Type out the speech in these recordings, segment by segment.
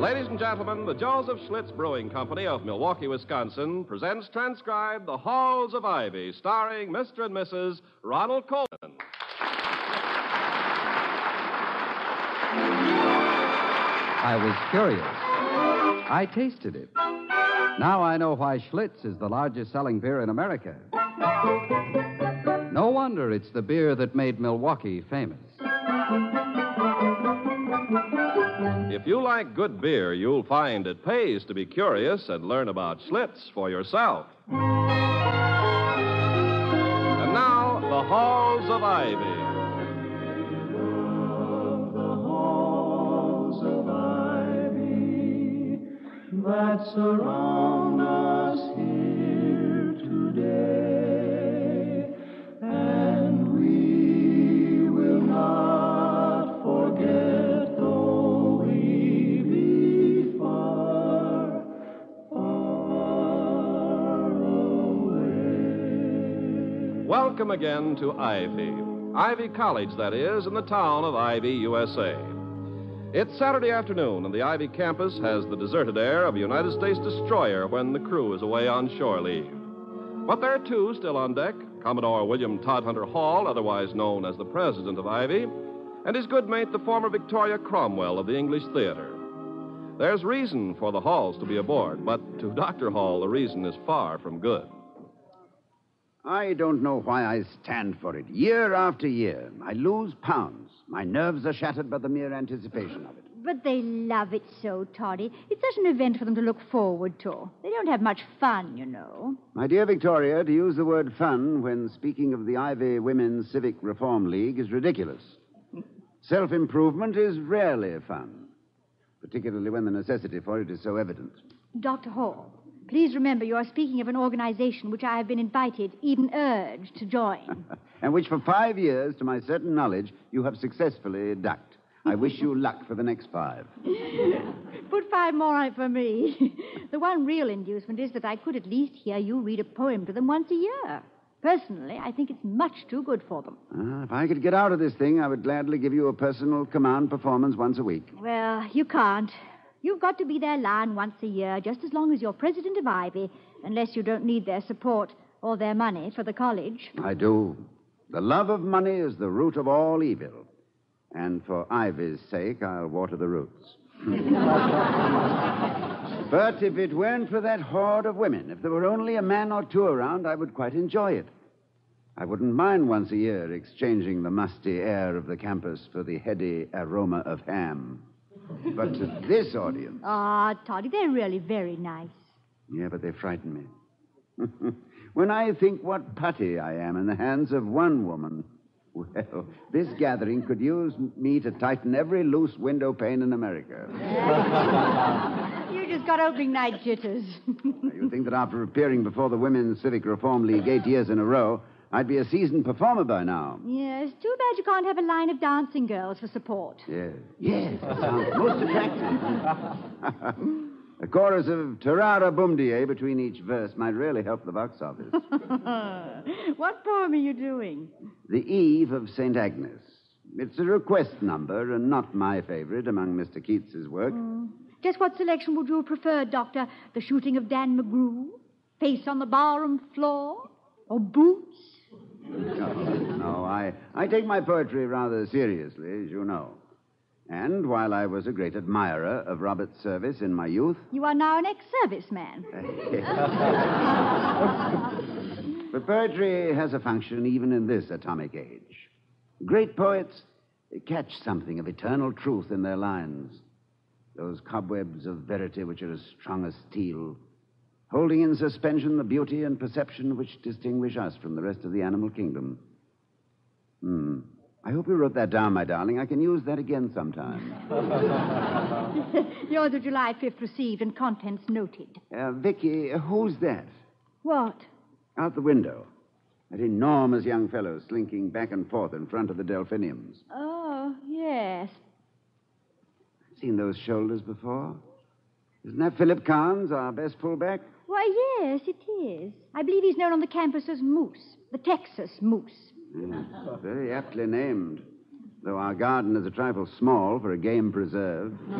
Ladies and gentlemen, the Joseph Schlitz Brewing Company of Milwaukee, Wisconsin presents transcribed The Halls of Ivy, starring Mr. and Mrs. Ronald Colman. I was curious. I tasted it. Now I know why Schlitz is the largest selling beer in America. No wonder it's the beer that made Milwaukee famous. If you like good beer, you'll find it pays to be curious and learn about Schlitz for yourself. And now, the Halls of Ivy. Welcome again to Ivy. Ivy College, that is, in the town of Ivy, USA. It's Saturday afternoon, and the Ivy campus has the deserted air of a United States destroyer when the crew is away on shore leave. But there are two still on deck Commodore William Todhunter Hall, otherwise known as the president of Ivy, and his good mate, the former Victoria Cromwell of the English Theater. There's reason for the Halls to be aboard, but to Dr. Hall, the reason is far from good. I don't know why I stand for it. Year after year, I lose pounds. My nerves are shattered by the mere anticipation of it. But they love it so, Toddy. It's such an event for them to look forward to. They don't have much fun, you know. My dear Victoria, to use the word fun when speaking of the Ivy Women's Civic Reform League is ridiculous. Self improvement is rarely fun, particularly when the necessity for it is so evident. Dr. Hall, please remember you are speaking of an organization which I have been invited, even urged, to join. and which for five years, to my certain knowledge, you have successfully ducked. I wish you luck for the next five. Put five more on it for me. the one real inducement is that I could at least hear you read a poem to them once a year. Personally, I think it's much too good for them. Uh, if I could get out of this thing, I would gladly give you a personal command performance once a week. Well, you can't. You've got to be their lion once a year, just as long as you're president of Ivy, unless you don't need their support or their money for the college. I do. The love of money is the root of all evil. And for Ivy's sake, I'll water the roots. but if it weren't for that horde of women, if there were only a man or two around, I would quite enjoy it. I wouldn't mind once a year exchanging the musty air of the campus for the heady aroma of ham. But to this audience. Ah, Toddy, they're really very nice. Yeah, but they frighten me. when I think what putty I am in the hands of one woman, well, this gathering could use me to tighten every loose window pane in America. you just got opening night jitters. you think that after appearing before the Women's Civic Reform League eight years in a row, I'd be a seasoned performer by now. Yes, too bad you can't have a line of dancing girls for support. Yes, yes, sounds most attractive. a chorus of Ta-ra-ra Boom-de-ay between each verse might really help the box office. what poem are you doing? The Eve of St. Agnes. It's a request number and not my favorite among Mr. Keats's work. Mm. Just what selection would you have preferred, Doctor? The shooting of Dan McGrew? Face on the barroom floor? Or boots? No, no, I, I take my poetry rather seriously, as you know. And while I was a great admirer of Robert Service in my youth. You are now an ex serviceman. but poetry has a function even in this atomic age. Great poets catch something of eternal truth in their lines. Those cobwebs of verity which are as strong as steel holding in suspension the beauty and perception which distinguish us from the rest of the animal kingdom. Hmm. I hope you wrote that down, my darling. I can use that again sometime. Yours of July 5th received and contents noted. Uh, Vicky, who's that? What? Out the window. That enormous young fellow slinking back and forth in front of the delphiniums. Oh, yes. Seen those shoulders before? Isn't that Philip Carnes, our best fullback? Why, yes, it is. I believe he's known on the campus as Moose, the Texas Moose. Yeah, very aptly named. though our garden is a trifle small for a game preserve.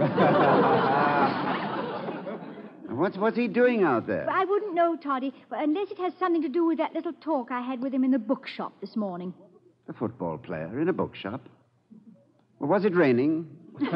what's, what's he doing out there? I wouldn't know, Toddy, unless it has something to do with that little talk I had with him in the bookshop this morning. A football player in a bookshop? Well, was it raining?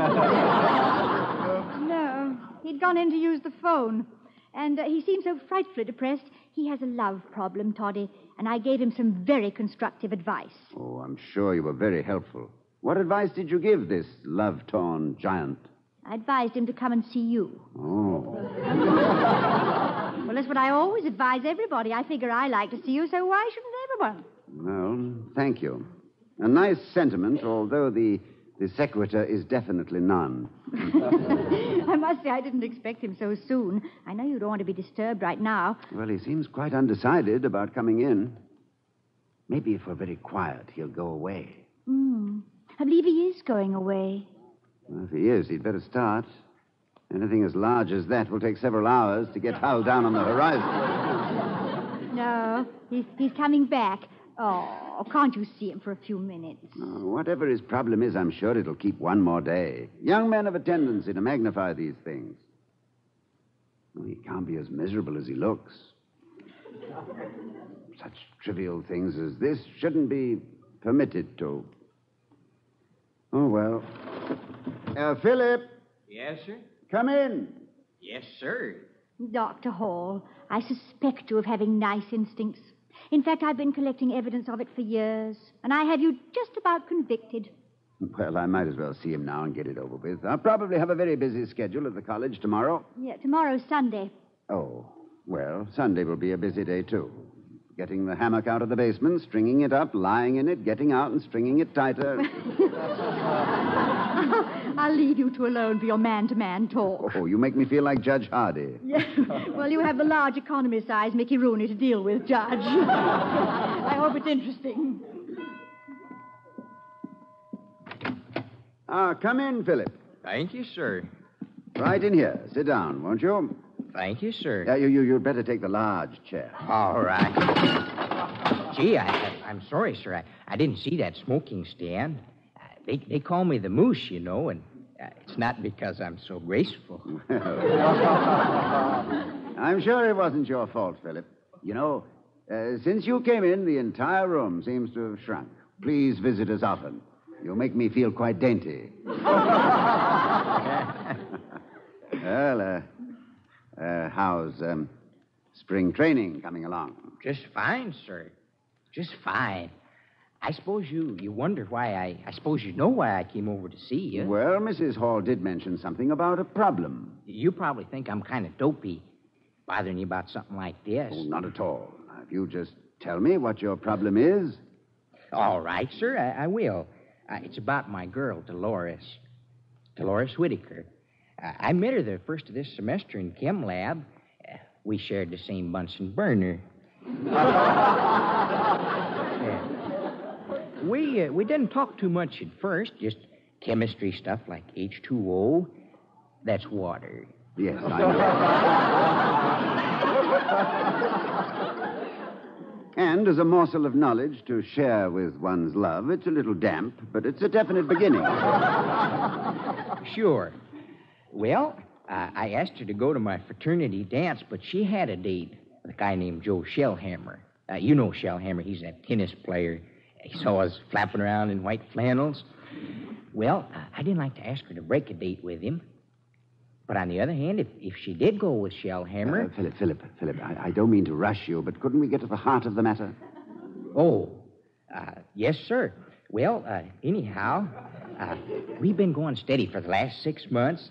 No, he'd gone in to use the phone. And uh, he seemed so frightfully depressed. He has a love problem, Toddy, and I gave him some very constructive advice. Oh, I'm sure you were very helpful. What advice did you give this love torn giant? I advised him to come and see you. Oh. Well, that's what I always advise everybody. I figure I like to see you, so why shouldn't everyone? Well, thank you. A nice sentiment, although the, the sequitur is definitely none. I must say, I didn't expect him so soon. I know you don't want to be disturbed right now. Well, he seems quite undecided about coming in. Maybe if we're very quiet, he'll go away. Hmm. I believe he is going away. Well, if he is, he'd better start. Anything as large as that will take several hours to get hull down on the horizon. No, he's, he's coming back. Oh, can't you see him for a few minutes? Oh, whatever his problem is, I'm sure it'll keep one more day. Young men have a tendency to magnify these things. Well, he can't be as miserable as he looks. Such trivial things as this shouldn't be permitted to. Oh, well. Uh, Philip, Yes, sir? come in. Yes, sir. Dr. Hall, I suspect you of having nice instincts. In fact, I've been collecting evidence of it for years, and I have you just about convicted. Well, I might as well see him now and get it over with. I'll probably have a very busy schedule at the college tomorrow. Yeah, tomorrow's Sunday. Oh, well, Sunday will be a busy day, too. Getting the hammock out of the basement, stringing it up, lying in it, getting out and stringing it tighter. I'll leave you two alone for your man-to-man talk. Oh, you make me feel like Judge Hardy. Yeah. Well, you have the large economy size Mickey Rooney to deal with, Judge. I hope it's interesting. Ah, come in, Philip. Thank you, sir. Right in here. Sit down, won't you? Thank you, sir. Yeah, you, you, you'd better take the large chair. All right. Gee, I, I'm sorry, sir. I, I didn't see that smoking stand. Uh, they, they call me the moose, you know, and uh, it's not because I'm so graceful. I'm sure it wasn't your fault, Philip. You know, uh, since you came in, the entire room seems to have shrunk. Please visit us often. You make me feel quite dainty. well, uh, uh, how's um, spring training coming along? Just fine, sir. Just fine. I suppose you, you wonder why I. I suppose you know why I came over to see you. Well, Mrs. Hall did mention something about a problem. You probably think I'm kind of dopey, bothering you about something like this. Oh, not at all. Now, if you just tell me what your problem is. All right, sir, I, I will. Uh, it's about my girl, Dolores. Dolores Whitaker. I met her the first of this semester in Chem Lab. Uh, we shared the same Bunsen burner. Yeah. We, uh, we didn't talk too much at first, just chemistry stuff like H2O. That's water. Yes, I know. and as a morsel of knowledge to share with one's love, it's a little damp, but it's a definite beginning. Sure. Well, uh, I asked her to go to my fraternity dance, but she had a date with a guy named Joe Shellhammer. Uh, you know Shellhammer. He's that tennis player. He saw us flapping around in white flannels. Well, uh, I didn't like to ask her to break a date with him. But on the other hand, if, if she did go with Shellhammer. Uh, Philip, Philip, Philip, I, I don't mean to rush you, but couldn't we get to the heart of the matter? Oh, uh, yes, sir. Well, uh, anyhow, uh, we've been going steady for the last six months.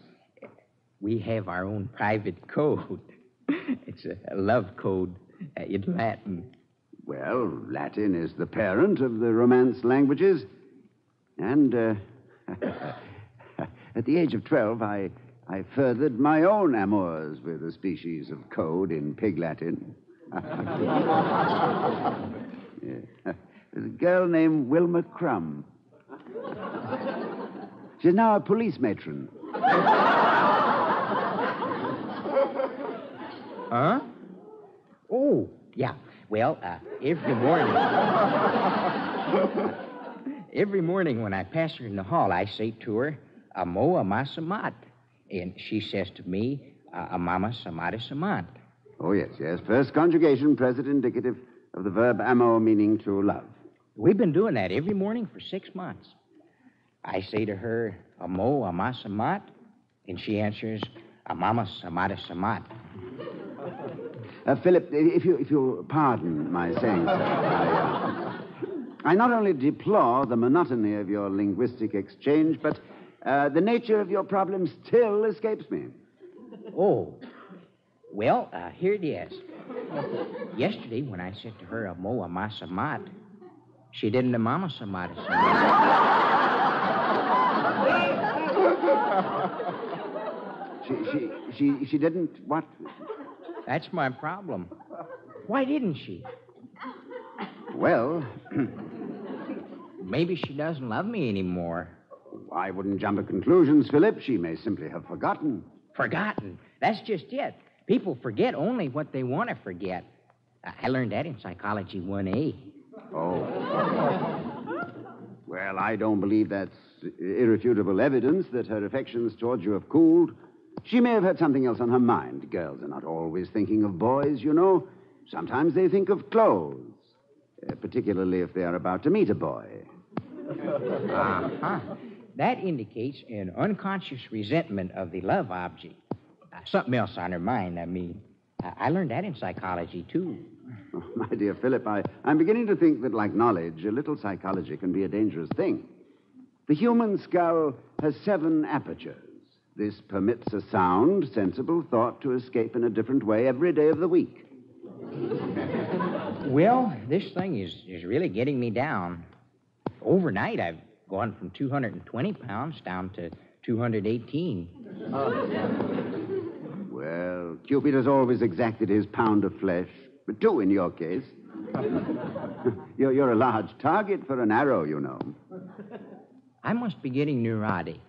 We have our own private code. it's a, love code uh, in Latin. Well, Latin is the parent of the Romance languages. And uh, at the age of 12, I, I furthered my own amours with a species of code in Pig Latin. Yeah. There's a girl named Wilma Crumb. She's now a police matron. Huh? Oh, yeah. Well, uh, every morning. every morning when I pass her in the hall, I say to her, Amo amasamat. And she says to me, Amama samada samat. Oh, yes, yes. First conjugation, present indicative of the verb amo, meaning to love. We've been doing that every morning for six months. I say to her, Amo amasamat, and she answers, Amama samada samat. Uh, Philip, if you, if you pardon my saying so, I, uh, I not only deplore the monotony of your linguistic exchange, but uh, the nature of your problem still escapes me. Oh, well, uh, here it is. Yesterday, when I said to her, Amo amasamat, she didn't samat. She, she, she, she didn't what? That's my problem. Why didn't she? Well, Maybe she doesn't love me anymore. I wouldn't jump to conclusions, Philip. She may simply have forgotten. Forgotten. That's just it. People forget only what they want to forget. I I learned that in Psychology 1A. Oh. well, I don't believe that's irrefutable evidence that her affections towards you have cooled. She may have had something else on her mind. Girls are not always thinking of boys, you know. Sometimes they think of clothes, uh, particularly if they are about to meet a boy. Uh-huh. That indicates an unconscious resentment of the love object. Uh, something else on her mind, I mean. I, I learned that in psychology, too. Oh, my dear Philip, I, I'm beginning to think that, like knowledge, a little psychology can be a dangerous thing. The human skull has seven apertures. This permits a sound, sensible thought to escape in a different way every day of the week. Well, this thing is, is really getting me down. Overnight, I've gone from 220 pounds down to 218. Well, Cupid has always exacted his pound of flesh, but two in your case. you're, you're a large target for an arrow, you know. I must be getting neurotic.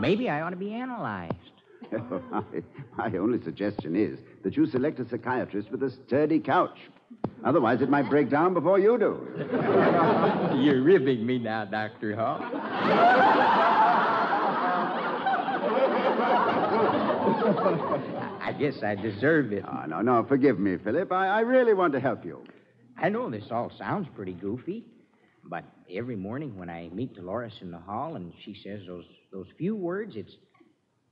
Maybe I ought to be analyzed. my, my only suggestion is that you select a psychiatrist with a sturdy couch. Otherwise, it might break down before you do. You're ribbing me now, Dr. Hall. I guess I deserve it. Oh, no, no, forgive me, Philip. I, I really want to help you. I know this all sounds pretty goofy, but every morning when I meet Dolores in the hall and she says those those few words, it's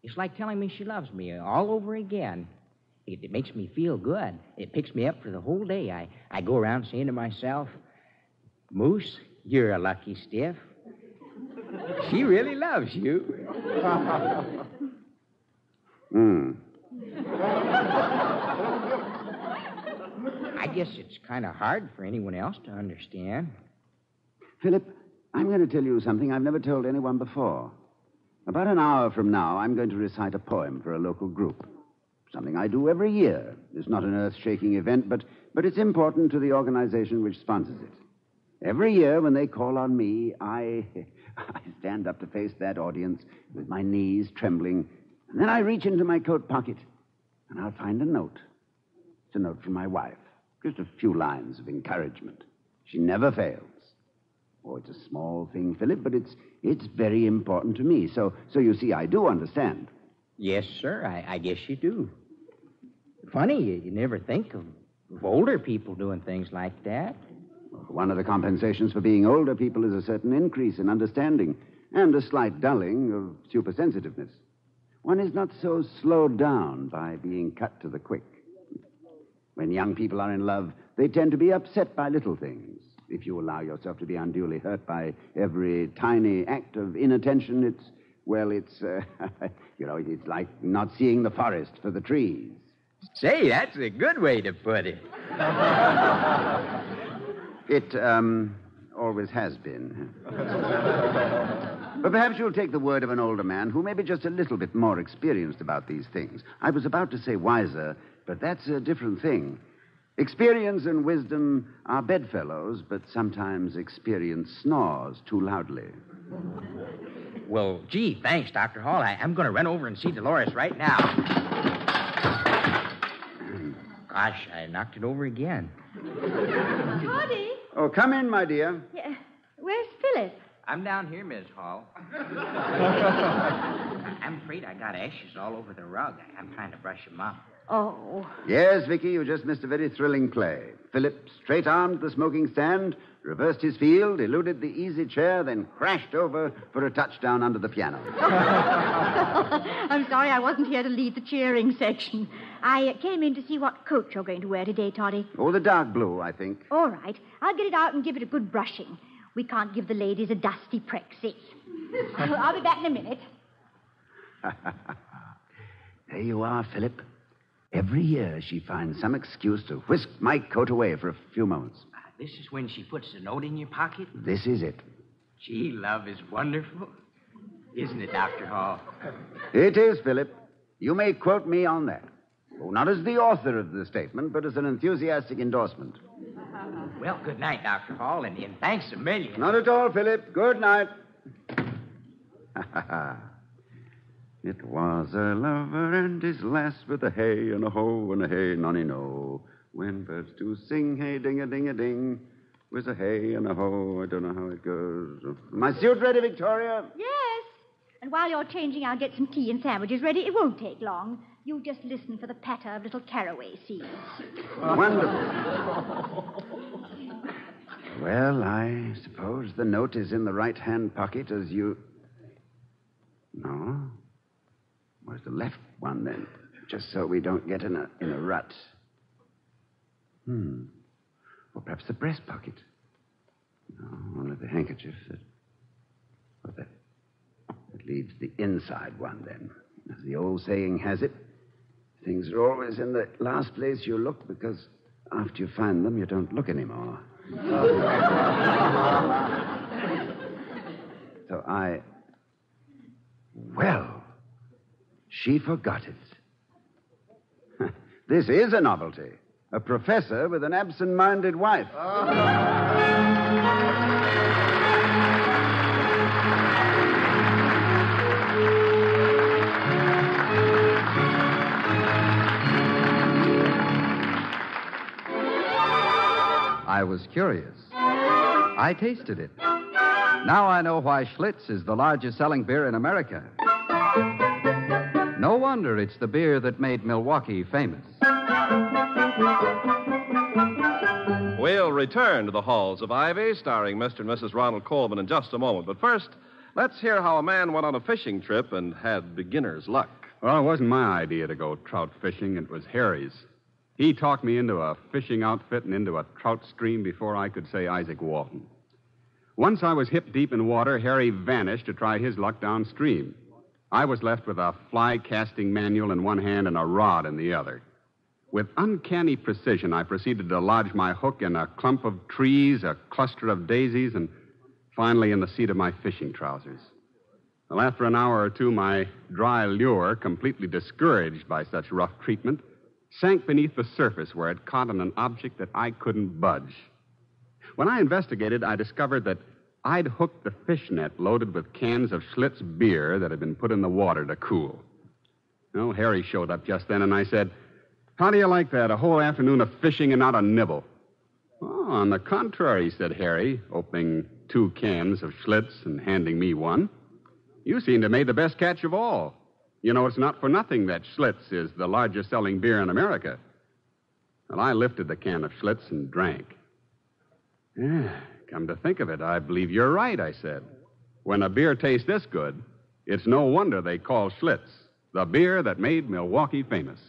it's like telling me she loves me all over again. It, it makes me feel good. It picks me up for the whole day. I, I go around saying to myself, Moose, you're a lucky stiff. She really loves you. Hmm. I guess it's kind of hard for anyone else to understand. Philip, I'm going to tell you something I've never told anyone before. About an hour from now, I'm going to recite a poem for a local group. Something I do every year. It's not an earth shaking event, but, but it's important to the organization which sponsors it. Every year, when they call on me, I, I stand up to face that audience with my knees trembling, and then I reach into my coat pocket, and I'll find a note. It's a note from my wife. Just a few lines of encouragement. She never fails. Oh, it's a small thing, Philip, but it's it's very important to me. So so you see, I do understand. Yes, sir, I, I guess you do. Funny, you, you never think of, of older people doing things like that. One of the compensations for being older people is a certain increase in understanding and a slight dulling of supersensitiveness. One is not so slowed down by being cut to the quick. When young people are in love, they tend to be upset by little things. If you allow yourself to be unduly hurt by every tiny act of inattention, it's, well, it's, uh, you know, it's like not seeing the forest for the trees. Say, that's a good way to put it. It, um, always has been. but perhaps you'll take the word of an older man who may be just a little bit more experienced about these things. I was about to say wiser, but that's a different thing. Experience and wisdom are bedfellows, but sometimes experience snores too loudly. Well, gee, thanks, Dr. Hall. I, I'm going to run over and see Dolores right now. Gosh, I knocked it over again. Toddy? Oh, come in, my dear. Yeah. Where's Philip? I'm down here, Miss Hall. I'm afraid I got ashes all over the rug. I'm trying to brush them off. Oh. Yes, Vicky, you just missed a very thrilling play. Philip straight armed the smoking stand, reversed his field, eluded the easy chair, then crashed over for a touchdown under the piano. I'm sorry I wasn't here to lead the cheering section. I came in to see what coat you're going to wear today, Toddy. Oh, the dark blue, I think. All right. I'll get it out and give it a good brushing. We can't give the ladies a dusty prexy. I'll be back in a minute. There you are, Philip. Every year she finds some excuse to whisk my coat away for a few moments. Uh, this is when she puts the note in your pocket? This is it. Gee, love is wonderful. Isn't it, Dr. Hall? It is, Philip. You may quote me on that. Oh, not as the author of the statement, but as an enthusiastic endorsement. Well, good night, Dr. Hall, and, and thanks a million. Not at all, Philip. Good night. it was a lover and his lass with a hey and a ho and a hey nonny no. When birds do sing, hey ding a ding a ding, with a hey and a ho. I don't know how it goes. My suit ready, Victoria? Yes. And while you're changing, I'll get some tea and sandwiches ready. It won't take long. You just listen for the patter of little caraway seeds. Wonderful. well, I suppose the note is in the right hand pocket as you. No. Where's the left one then? Just so we don't get in a in a rut. Hmm. Or perhaps the breast pocket. No, only the handkerchief. That, or that, that leaves the inside one then. As the old saying has it, things are always in the last place you look because after you find them, you don't look anymore. so I. Well, she forgot it. this is a novelty. A professor with an absent minded wife. I was curious. I tasted it. Now I know why Schlitz is the largest selling beer in America. No wonder it's the beer that made Milwaukee famous. We'll return to the halls of Ivy, starring Mr. and Mrs. Ronald Colman in just a moment. But first, let's hear how a man went on a fishing trip and had beginner's luck. Well, it wasn't my idea to go trout fishing. It was Harry's. He talked me into a fishing outfit and into a trout stream before I could say Izaak Walton. Once I was hip deep in water, Harry vanished to try his luck downstream. I was left with a fly casting manual in one hand and a rod in the other. With uncanny precision, I proceeded to lodge my hook in a clump of trees, a cluster of daisies, and finally in the seat of my fishing trousers. Well, after an hour or two, my dry lure, completely discouraged by such rough treatment, sank beneath the surface where it caught on an object that I couldn't budge. When I investigated, I discovered that I'd hooked the fish net loaded with cans of Schlitz beer that had been put in the water to cool. Well, Harry showed up just then, and I said, How do you like that? A whole afternoon of fishing and not a nibble. Oh, on the contrary, said Harry, opening two cans of Schlitz and handing me one. You seem to have made the best catch of all. You know, it's not for nothing that Schlitz is the largest selling beer in America. Well, I lifted the can of Schlitz and drank. Yeah, come to think of it, I believe you're right, I said. When a beer tastes this good, it's no wonder they call Schlitz the beer that made Milwaukee famous.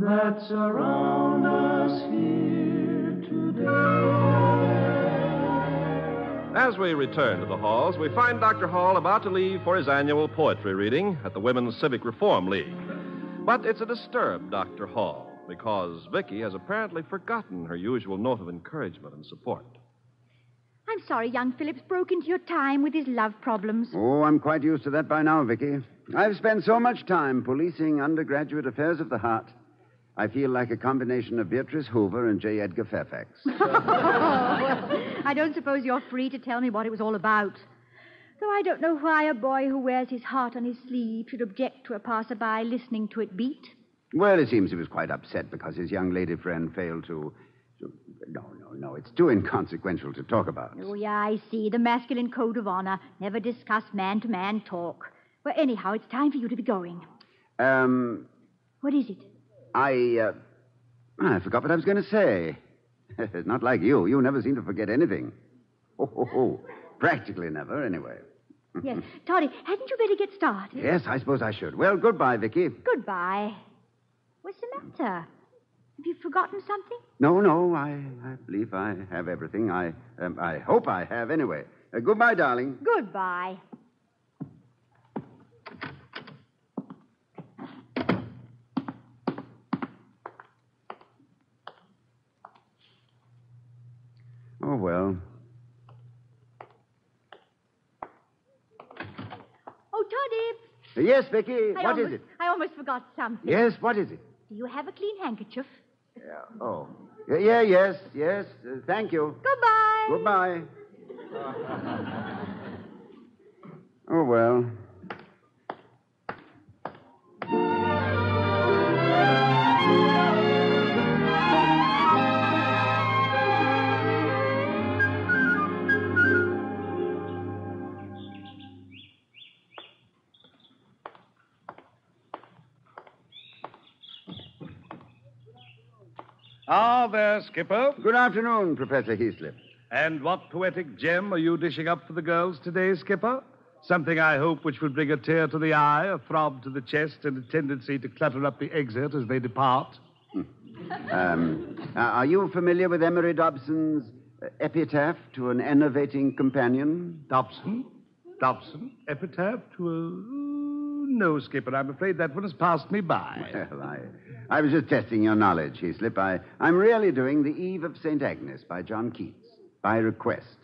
that surround us here As we return to the halls, we find Dr. Hall about to leave for his annual poetry reading at the Women's Civic Reform League. But it's a disturbed Dr. Hall because Vicky has apparently forgotten her usual note of encouragement and support. I'm sorry young Phillips broke into your time with his love problems. Oh, I'm quite used to that by now, Vicky. I've spent so much time policing undergraduate affairs of the heart. I feel like a combination of Beatrice Hoover and J. Edgar Fairfax. I don't suppose you're free to tell me what it was all about. Though I don't know why a boy who wears his heart on his sleeve should object to a passerby listening to it beat. Well, it seems he was quite upset because his young lady friend failed to. to no, no, no. It's too inconsequential to talk about. Oh, yeah, I see. The masculine code of honor. Never discuss man to man talk. Well, anyhow, it's time for you to be going. Um, What is it? I. Uh, I forgot what I was going to say. It's not like you. You never seem to forget anything. Oh, ho, ho. Practically never, anyway. Yes. Toddy, hadn't you better get started? Yes, I suppose I should. Well, goodbye, Vicky. Goodbye. What's the matter? Have you forgotten something? No, no, I, I believe I have everything. I, um, I hope I have, anyway. Uh, goodbye, darling. Goodbye. Oh, well. Oh, Toddy. Yes, Vicky, I what is almost, it? I almost forgot something. Yes, what is it? Do you have a clean handkerchief? Yeah. Oh. Yeah, yeah yes, yes. Uh, thank you. Goodbye. Goodbye. oh, well. Ah, there, Skipper. Good afternoon, Professor Heaslip. And what poetic gem are you dishing up for the girls today, Skipper? Something, I hope, which will bring a tear to the eye, a throb to the chest, and a tendency to clutter up the exit as they depart. Um, uh, are you familiar with Emery Dobson's uh, epitaph to an enervating companion? Dobson? Dobson? Epitaph to a. No, Skipper, I'm afraid that one has passed me by. Well, I, I was just testing your knowledge, Heaslip. I, I'm really doing The Eve of St. Agnes by John Keats, by request.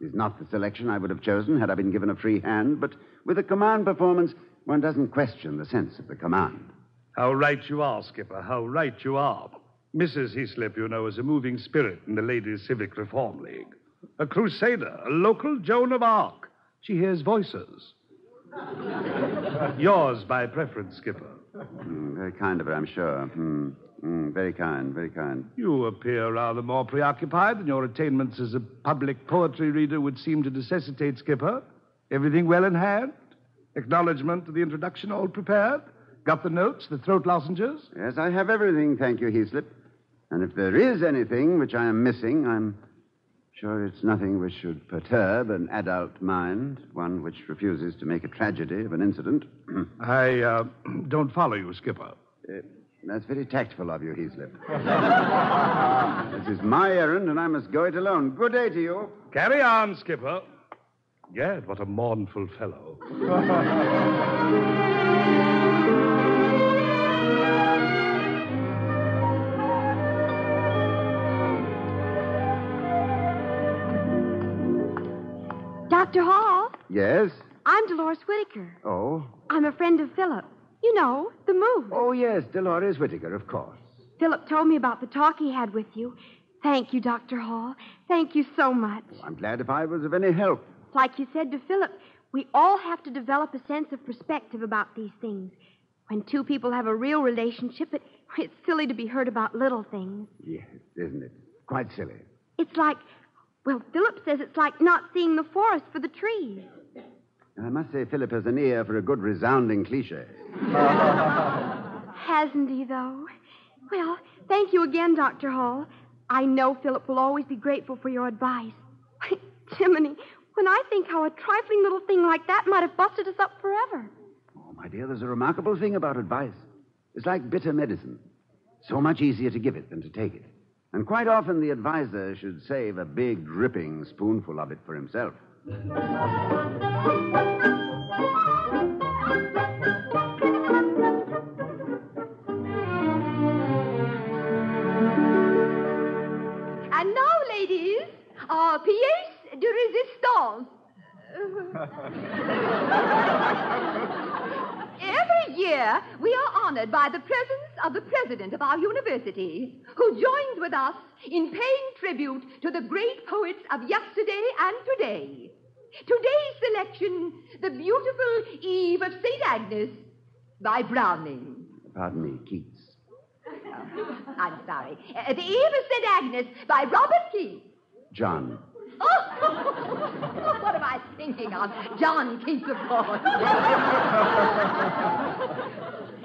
It's not the selection I would have chosen had I been given a free hand, but with a command performance, one doesn't question the sense of the command. How right you are, Skipper. How right you are. Mrs. Heaslip, you know, is a moving spirit in the Ladies' Civic Reform League. A crusader, a local Joan of Arc. She hears voices. Yours by preference, Skipper. Mm, very kind of her, I'm sure. Mm, mm, very kind, very kind. You appear rather more preoccupied than your attainments as a public poetry reader would seem to necessitate, Skipper. Everything well in hand? Acknowledgement of the introduction all prepared? Got the notes, the throat lozenges? Yes, I have everything, thank you, Heaslip. And if there is anything which I am missing, I'm sure it's nothing which should perturb an adult mind, one which refuses to make a tragedy of an incident. I uh, don't follow you, Skipper. Uh, that's very tactful of you, Heaslip. this is my errand, and I must go it alone. Good day to you. Carry on, Skipper. Gad, what a mournful fellow. Dr. Hall, Yes? I'm Dolores Whitaker. Oh? I'm a friend of Philip. You know, the move. Oh, yes, Dolores Whittaker, of course. Philip told me about the talk he had with you. Thank you, Dr. Hall. Thank you so much. Oh, I'm glad if I was of any help. Like you said to Philip, we all have to develop a sense of perspective about these things. When two people have a real relationship, it, it's silly to be hurt about little things. Yes, isn't it? Quite silly. It's like, well, Philip says it's like not seeing the forest for the trees. I must say, Philip has an ear for a good resounding cliche. Hasn't he, though? Well, thank you again, Dr. Hall. I know Philip will always be grateful for your advice. Jiminy, when I think how a trifling little thing like that might have busted us up forever. Oh, my dear, there's a remarkable thing about advice. It's like bitter medicine. So much easier to give it than to take it. And quite often the advisor should save a big, dripping spoonful of it for himself. And now, ladies, our pièce de résistance. Every year, we are honored by the presence of the president of our university, who joins with us in paying tribute to the great poets of yesterday and today. Today's selection, The Beautiful Eve of St. Agnes by Browning. Pardon me, Keats. I'm sorry. Uh, the Eve of St. Agnes by Robert Keats. John. Oh, what am I thinking of? John Keats, of course.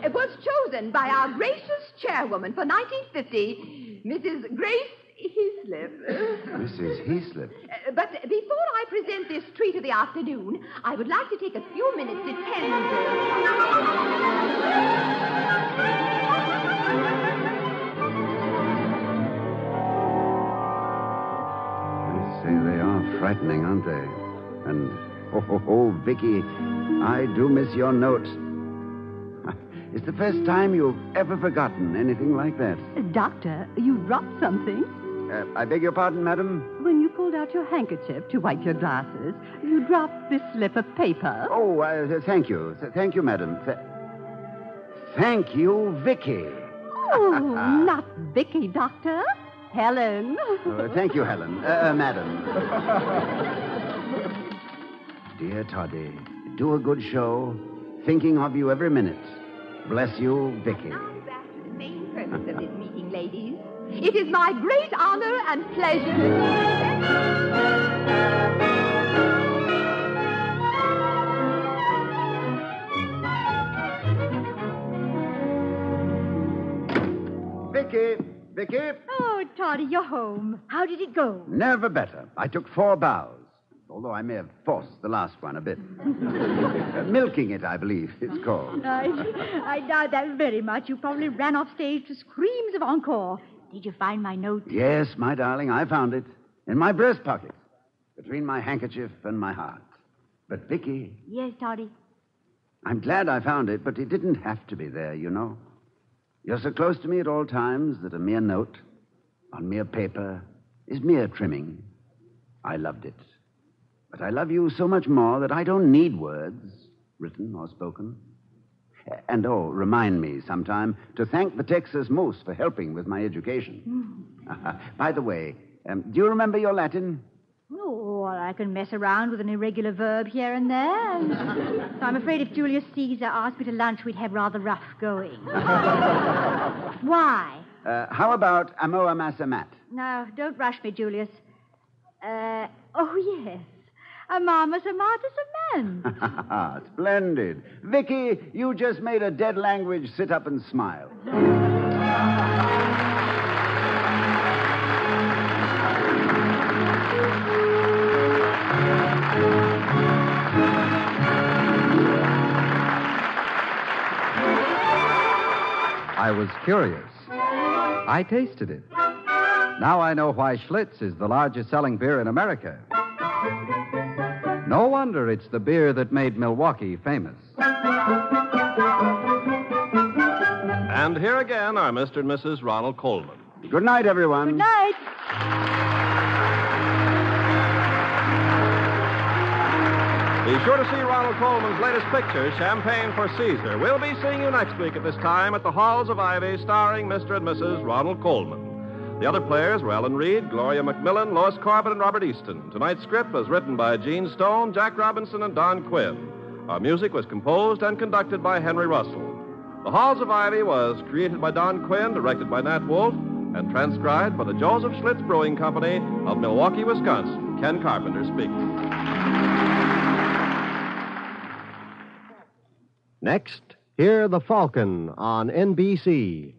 it was chosen by our gracious chairwoman for 1950, Mrs. Grace Heaslip. Mrs. Heaslip. Uh, but before I present this treat of the afternoon, I would like to take a few minutes to I frightening, aren't they? And, oh, oh, oh, Vicky, I do miss your note. It's the first time you've ever forgotten anything like that. Doctor, you dropped something. Uh, I beg your pardon, madam? When you pulled out your handkerchief to wipe your glasses, you dropped this slip of paper. Oh, uh, thank you. Thank you, madam. Th- thank you, Vicky. Oh, not Vicky, Doctor. Helen. Uh, thank you, Helen. Uh, uh, madam. Dear Toddy, do a good show. Thinking of you every minute. Bless you, Vicky. Now back to the main purpose of this meeting, ladies. It is my great honor and pleasure. Vicky, Vicky. Oh, Toddy, you're home. How did it go? Never better. I took four bows, although I may have forced the last one a bit. Uh, milking it, I believe it's called. I, I doubt that very much. You probably ran off stage to screams of encore. Did you find my note? Yes, my darling, I found it in my breast pocket, between my handkerchief and my heart. But, Vicky, Yes, Toddy. I'm glad I found it, but it didn't have to be there, you know. You're so close to me at all times that a mere note on mere paper is mere trimming. I loved it. But I love you so much more that I don't need words, written or spoken. And oh, remind me sometime to thank the Texas Moose for helping with my education. By the way, um, do you remember your Latin? Oh, well, I can mess around with an irregular verb here and there. so I'm afraid if Julius Caesar asked me to lunch, we'd have rather rough going. Why? Uh, how about Amoa Massa Mat? Now, don't rush me, Julius. Uh, oh, yes. A mamma's a martyr's a man. Splendid. Vicky, you just made a dead language sit up and smile. I was curious. I tasted it. Now I know why Schlitz is the largest selling beer in America. No wonder it's the beer that made Milwaukee famous. And here again are Mr. and Mrs. Ronald Colman. Good night, everyone. Good night. Be sure to see Ronald Colman's latest picture, Champagne for Caesar. We'll be seeing you next week at this time at the Halls of Ivy, starring Mr. and Mrs. Ronald Colman. The other players were Ellen Reed, Gloria McMillan, Lois Corbett, and Robert Easton. Tonight's script was written by Gene Stone, Jack Robinson, and Don Quinn. Our music was composed and conducted by Henry Russell. The Halls of Ivy was created by Don Quinn, directed by Nat Wolff, and transcribed by the Joseph Schlitz Brewing Company of Milwaukee, Wisconsin. Ken Carpenter speaking. Next, hear The Falcon on NBC.